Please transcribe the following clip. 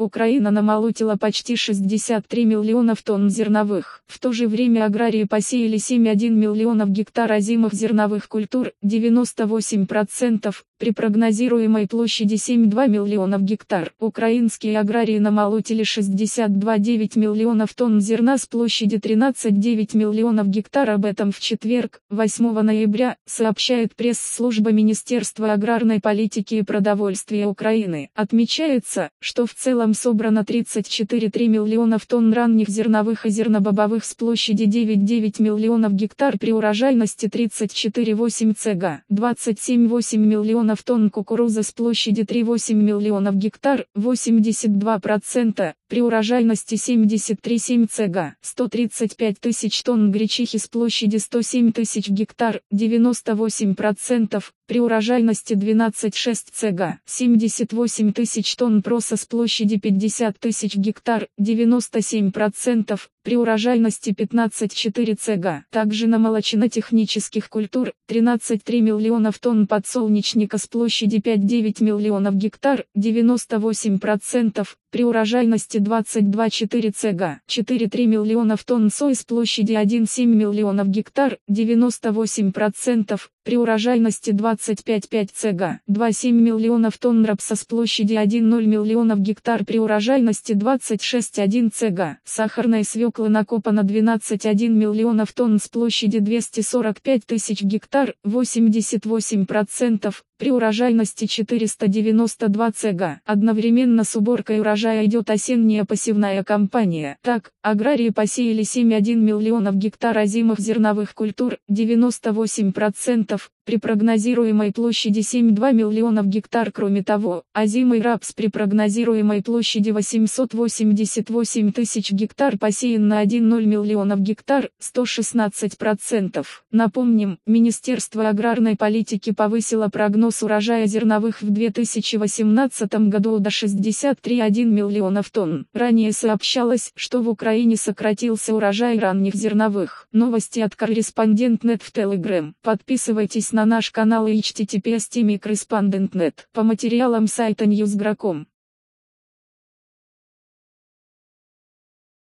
Украина намолотила почти 63 миллионов тонн зерновых. В то же время аграрии посеяли 7,1 миллионов гектар озимых зерновых культур, 98%, при прогнозируемой площади 7,2 миллионов гектар. Украинские аграрии намолотили 62,9 миллионов тонн зерна с площади 13,9 миллионов гектар. Об этом в четверг, 8 ноября, сообщает пресс-служба Министерства аграрной политики и продовольствия Украины. Отмечается, что в целом собрано 34,3 миллионов тонн ранних зерновых и зернобобовых с площади 9,9 миллионов гектар при урожайности 34,8 цг, 27,8 миллионов тонн кукурузы с площади 3,8 миллионов гектар, 82%, при урожайности 73,7 цг, 135 тысяч тонн гречихи с площади 107 тысяч гектар, 98%, при урожайности 12,6 цг, 78 тысяч тонн проса с площади 50 тысяч гектар, 97%, при урожайности 15,4 цг. Также намолочено технических культур, 13,3 миллионов тонн подсолнечника с площади 5,9 миллионов гектар, 98%, при урожайности 22,4 цг, 4,3 миллионов тонн сои с площади 1,7 миллионов гектар, 98%, при урожайности 25,5 цг, 2,7 миллионов тонн рапса с площади 1,0 миллионов гектар при урожайности 26,1 цг, сахарной свеклы накопано 12,1 миллионов тонн с площади 245 тысяч гектар, 88%, при урожайности 492 цг. Одновременно с уборкой урожая идет осенняя посевная кампания. Так, аграрии посеяли 7,1 миллионов гектар озимых зерновых культур, 98%, Романов при прогнозируемой площади 7,2 миллионов гектар. Кроме того, озимый рапс при прогнозируемой площади 888 тысяч гектар посеян на 1,0 миллионов гектар, 116%. Напомним, Министерство аграрной политики повысило прогноз урожая зерновых в 2018 году до 63,1 миллионов тонн. Ранее сообщалось, что в Украине сократился урожай ранних зерновых. Новости от корреспондент.нет в Telegram. Подписывайтесь на наш канал https По материалам сайта Newsgro.com.